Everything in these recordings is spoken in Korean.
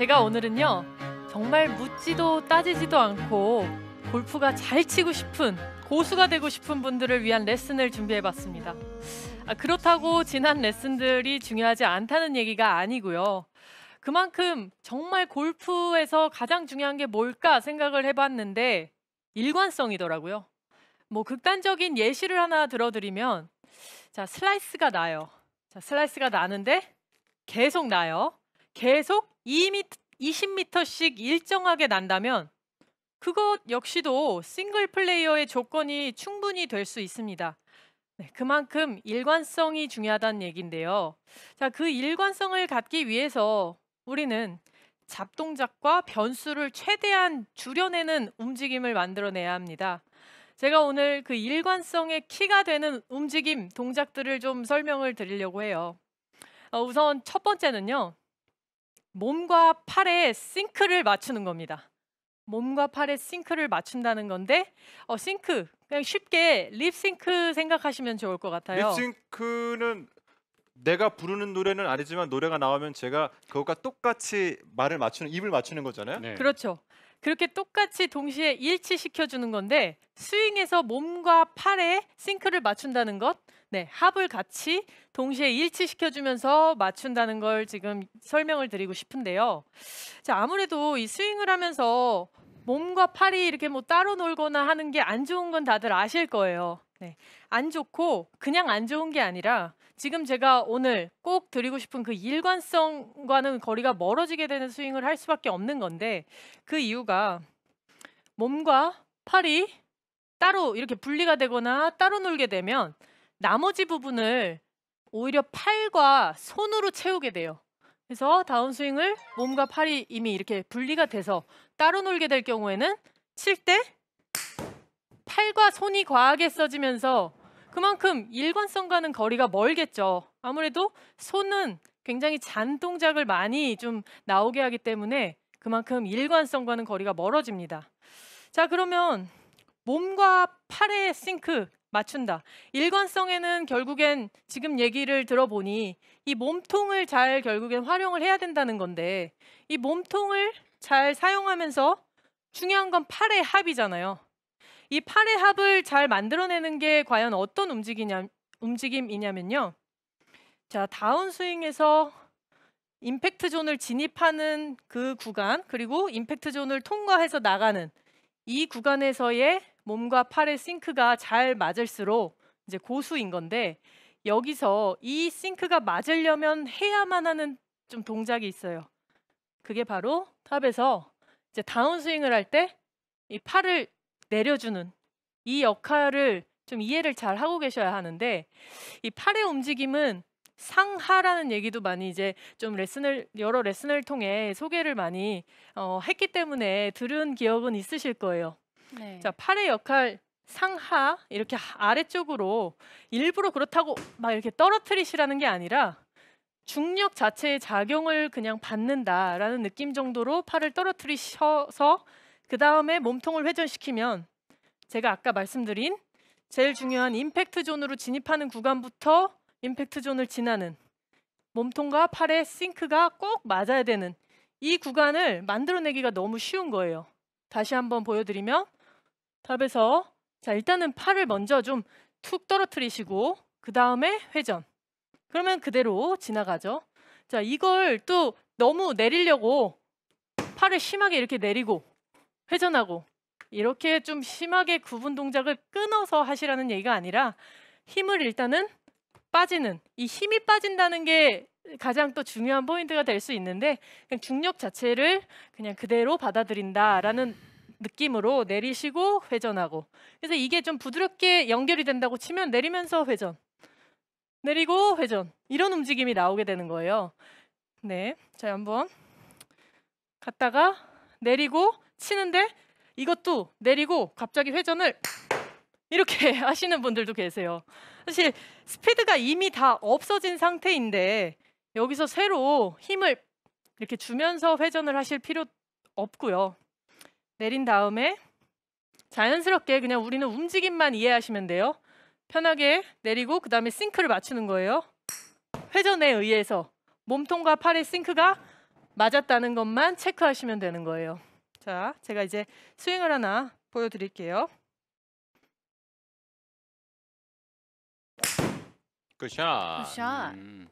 제가 오늘은요 정말 묻지도 따지지도 않고 골프가 잘 치고 싶은 고수가 되고 싶은 분들을 위한 레슨을 준비해봤습니다. 아, 그렇다고 지난 레슨들이 중요하지 않다는 얘기가 아니고요. 그만큼 정말 골프에서 가장 중요한 게 뭘까 생각을 해봤는데 일관성이더라고요. 뭐 극단적인 예시를 하나 들어드리면 자 슬라이스가 나요. 자 슬라이스가 나는데 계속 나요. 계속 2m, 20m씩 일정하게 난다면 그것 역시도 싱글 플레이어의 조건이 충분히 될 수 있습니다. 네, 그만큼 일관성이 중요하다는 얘기인데요. 자, 그 일관성을 갖기 위해서 우리는 잡동작과 변수를 최대한 줄여내는 움직임을 만들어내야 합니다. 제가 오늘 그 일관성의 키가 되는 움직임, 동작들을 좀 설명을 드리려고 해요. 어, 우선 첫 번째는요. 몸과 팔의 싱크를 맞추는 겁니다. 몸과 팔의 싱크를 맞춘다는 건데 어, 싱크 그냥 쉽게 립싱크 생각하시면 좋을 것 같아요. 립싱크는 내가 부르는 노래는 아니지만 노래가 나오면 제가 그것과 똑같이 말을 맞추는 입을 맞추는 거잖아요. 네. 그렇죠. 그렇게 똑같이 동시에 일치시켜 주는 건데 스윙에서 몸과 팔의 싱크를 맞춘다는 것, 네 합을 같이 동시에 일치시켜 주면서 맞춘다는 걸 지금 설명을 드리고 싶은데요. 자 아무래도 이 스윙을 하면서 몸과 팔이 이렇게 뭐 따로 놀거나 하는 게 안 좋은 건 다들 아실 거예요. 네, 안 좋고 그냥 안 좋은 게 아니라 지금 제가 오늘 꼭 드리고 싶은 그 일관성과는 거리가 멀어지게 되는 스윙을 할 수밖에 없는 건데 그 이유가 몸과 팔이 따로 이렇게 분리가 되거나 따로 놀게 되면 나머지 부분을 오히려 팔과 손으로 채우게 돼요. 그래서 다운스윙을 몸과 팔이 이미 이렇게 분리가 돼서 따로 놀게 될 경우에는 칠 때 팔과 손이 과하게 써지면서 그만큼 일관성과는 거리가 멀겠죠. 아무래도 손은 굉장히 잔 동작을 많이 좀 나오게 하기 때문에 그만큼 일관성과는 거리가 멀어집니다. 자, 그러면 몸과 팔의 싱크 맞춘다. 일관성에는 결국엔 지금 얘기를 들어보니 이 몸통을 잘 결국엔 활용을 해야 된다는 건데 이 몸통을 잘 사용하면서 중요한 건 팔의 합이잖아요. 이 팔의 합을 잘 만들어내는 게 과연 어떤 움직이냐, 움직임이냐면요. 자, 다운 스윙에서 임팩트 존을 진입하는 그 구간, 그리고 임팩트 존을 통과해서 나가는 이 구간에서의 몸과 팔의 싱크가 잘 맞을수록 이제 고수인 건데 여기서 이 싱크가 맞으려면 해야만 하는 좀 동작이 있어요. 그게 바로 탑에서 이제 다운스윙을 할 때 이 팔을 내려주는 이 역할을 좀 이해를 잘 하고 계셔야 하는데 이 팔의 움직임은 상하라는 얘기도 많이 이제 좀 레슨을 여러 레슨을 통해 소개를 많이 어, 했기 때문에 들은 기억은 있으실 거예요. 네. 자 팔의 역할 상하 이렇게 아래쪽으로 일부러 그렇다고 막 이렇게 떨어뜨리시라는 게 아니라 중력 자체의 작용을 그냥 받는다라는 느낌 정도로 팔을 떨어뜨리셔서 그 다음에 몸통을 회전시키면 제가 아까 말씀드린 제일 중요한 임팩트 존으로 진입하는 구간부터 임팩트 존을 지나는 몸통과 팔의 싱크가 꼭 맞아야 되는 이 구간을 만들어내기가 너무 쉬운 거예요. 다시 한번 보여드리면 탑에서 자 일단은 팔을 먼저 좀 툭 떨어뜨리시고 그 다음에 회전. 그러면 그대로 지나가죠. 자 이걸 또 너무 내리려고 팔을 심하게 이렇게 내리고 회전하고 이렇게 좀 심하게 구분 동작을 끊어서 하시라는 얘기가 아니라 힘을 일단은 빠지는 이 힘이 빠진다는 게 가장 또 중요한 포인트가 될 수 있는데 그냥 중력 자체를 그냥 그대로 받아들인다라는 느낌으로 내리시고 회전하고 그래서 이게 좀 부드럽게 연결이 된다고 치면 내리면서 회전 내리고 회전 이런 움직임이 나오게 되는 거예요. 네, 자 한번 갔다가 내리고 치는데 이것도 내리고 갑자기 회전을 이렇게 하시는 분들도 계세요. 사실 스피드가 이미 다 없어진 상태인데 여기서 새로 힘을 이렇게 주면서 회전을 하실 필요 없고요. 내린 다음에 자연스럽게 그냥 우리는 움직임만 이해하시면 돼요. 편하게 내리고 그 다음에 싱크를 맞추는 거예요. 회전에 의해서 몸통과 팔의 싱크가 맞았다는 것만 체크하시면 되는 거예요. 자, 제가 이제 스윙을 하나 보여드릴게요. 굿샷. 굿샷. 음.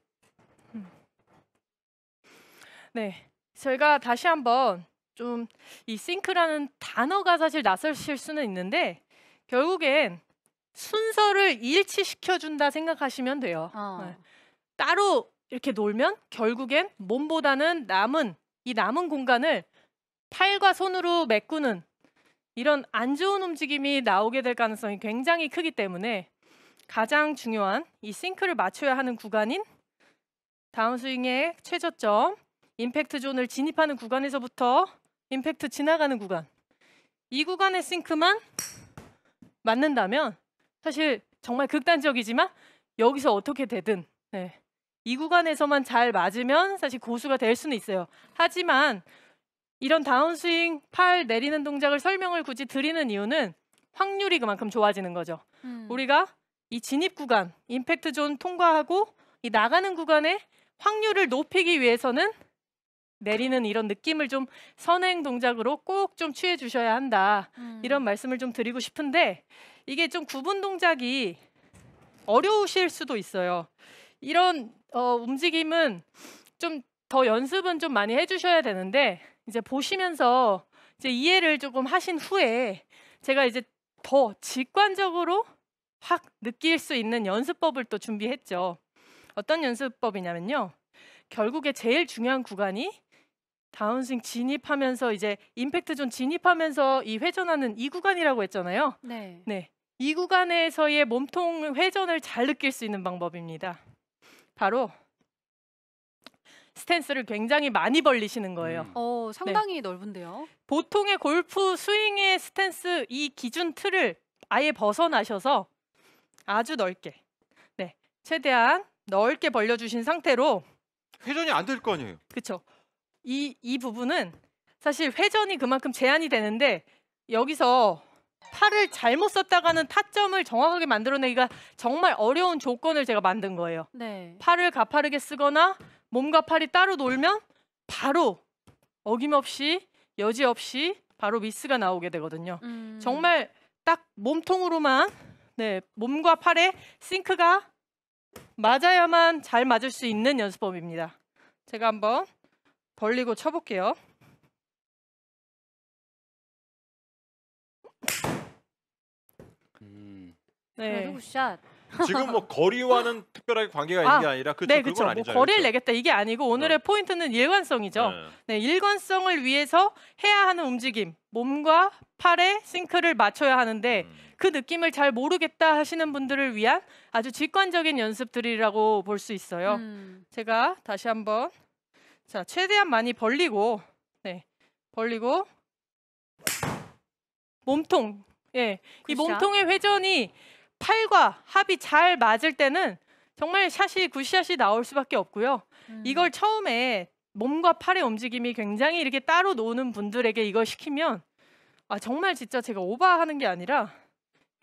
네, 저희가 다시 한번 좀 이 싱크라는 단어가 사실 낯설실 수는 있는데 결국엔 순서를 일치시켜 준다 생각하시면 돼요. 어. 네. 따로 이렇게 놀면 결국엔 몸보다는 남은 이 남은 공간을 팔과 손으로 메꾸는 이런 안 좋은 움직임이 나오게 될 가능성이 굉장히 크기 때문에 가장 중요한 이 싱크를 맞춰야 하는 구간인 다운스윙의 최저점 임팩트 존을 진입하는 구간에서부터 임팩트 지나가는 구간 이 구간의 싱크만 맞는다면 사실 정말 극단적이지만 여기서 어떻게 되든 네. 이 구간에서만 잘 맞으면 사실 고수가 될 수는 있어요. 하지만 이런 다운스윙 팔 내리는 동작을 설명을 굳이 드리는 이유는 확률이 그만큼 좋아지는 거죠. 음. 우리가 이 진입 구간, 임팩트 존 통과하고 이 나가는 구간의 확률을 높이기 위해서는 내리는 이런 느낌을 좀 선행 동작으로 꼭 좀 취해 주셔야 한다. 음. 이런 말씀을 좀 드리고 싶은데 이게 좀 구분 동작이 어려우실 수도 있어요. 이런 어, 움직임은 좀 더 연습은 좀 많이 해주셔야 되는데 이제 보시면서 이제 이해를 조금 하신 후에 제가 이제 더 직관적으로 확 느낄 수 있는 연습법을 또 준비했죠. 어떤 연습법이냐면요. 결국에 제일 중요한 구간이 다운스윙 진입하면서 이제 임팩트 존 진입하면서 이 회전하는 이 구간이라고 했잖아요. 네. 네. 이 구간에서의 몸통 회전을 잘 느낄 수 있는 방법입니다. 바로 스탠스를 굉장히 많이 벌리시는 거예요. 음. 어, 상당히 넓은데요. 보통의 골프 스윙의 스탠스 이 기준 틀을 아예 벗어나셔서 아주 넓게, 네, 최대한 넓게 벌려주신 상태로 회전이 안 될 거 아니에요. 그쵸. 이, 이 부분은 사실 회전이 그만큼 제한이 되는데 여기서 팔을 잘못 썼다가는 타점을 정확하게 만들어내기가 정말 어려운 조건을 제가 만든 거예요. 네. 팔을 가파르게 쓰거나 몸과 팔이 따로 놀면 바로 어김없이 여지없이 바로 미스가 나오게 되거든요. 음. 정말 딱 몸통으로만 네, 몸과 팔의 싱크가 맞아야만 잘 맞을 수 있는 연습법입니다. 제가 한번 벌리고 쳐볼게요. 음. 그래도 네, 굿샷. 지금 뭐 거리와는 특별하게 관계가 있는 아, 게 아니라 그쵸, 네, 그건 그렇죠. 뭐 아니잖아요. 거리를 그쵸? 내겠다 이게 아니고 오늘의 포인트는 일관성이죠. 네. 네, 일관성을 위해서 해야 하는 움직임, 몸과 팔의 싱크를 맞춰야 하는데 음. 그 느낌을 잘 모르겠다 하시는 분들을 위한 아주 직관적인 연습들이라고 볼 수 있어요. 음. 제가 다시 한번 자 최대한 많이 벌리고 네 벌리고 몸통 예이. 몸통의 회전이 팔과 합이 잘 맞을 때는 정말 샷이 굿샷이 나올 수밖에 없고요. 음. 이걸 처음에 몸과 팔의 움직임이 굉장히 이렇게 따로 노는 분들에게 이걸 시키면 아 정말 진짜 제가 오버하는 게 아니라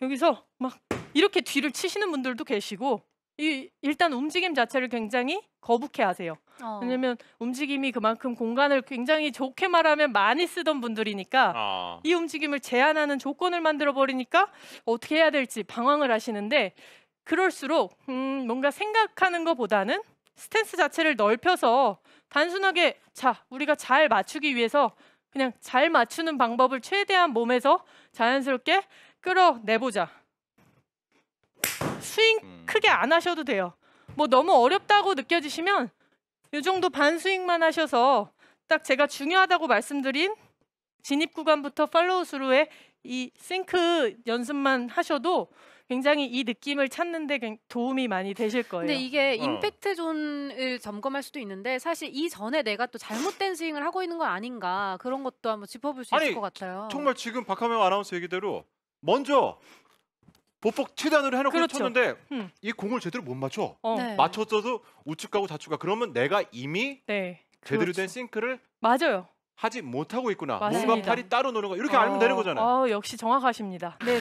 여기서 막 이렇게 뒤를 치시는 분들도 계시고 이 일단 움직임 자체를 굉장히 거북해 하세요. 어. 왜냐면 움직임이 그만큼 공간을 굉장히 좋게 말하면 많이 쓰던 분들이니까 아. 이 움직임을 제한하는 조건을 만들어 버리니까 어떻게 해야 될지 방황을 하시는데 그럴수록 음, 뭔가 생각하는 것보다는 스탠스 자체를 넓혀서 단순하게 자 우리가 잘 맞추기 위해서 그냥 잘 맞추는 방법을 최대한 몸에서 자연스럽게 끌어내보자. 스윙 음. 크게 안 하셔도 돼요. 뭐 너무 어렵다고 느껴지시면 이 정도 반 스윙만 하셔서 딱 제가 중요하다고 말씀드린 진입 구간부터 follow through의 이 싱크 연습만 하셔도 굉장히 이 느낌을 찾는데 굉- 도움이 많이 되실 거예요. 근데 이게 어. 임팩트 존을 점검할 수도 있는데 사실 이 전에 내가 또 잘못된 스윙을 하고 있는 건 아닌가 그런 것도 한번 짚어볼 수 아니, 있을 것 같아요. 정말 지금 박하명 아나운서 얘기대로 먼저 보폭 최단으로 해놓고 그렇죠. 쳤는데 음. 이 공을 제대로 못 맞춰. 어, 네. 맞췄어도 우측 가고 좌측 가. 그러면 내가 이미 네. 제대로 그렇죠. 된 싱크를 맞아요. 하지 못하고 있구나. 맞습니다. 몸과 팔이 따로 노는 거 이렇게 알면 되는 거잖아요. 어, 역시 정확하십니다. 네.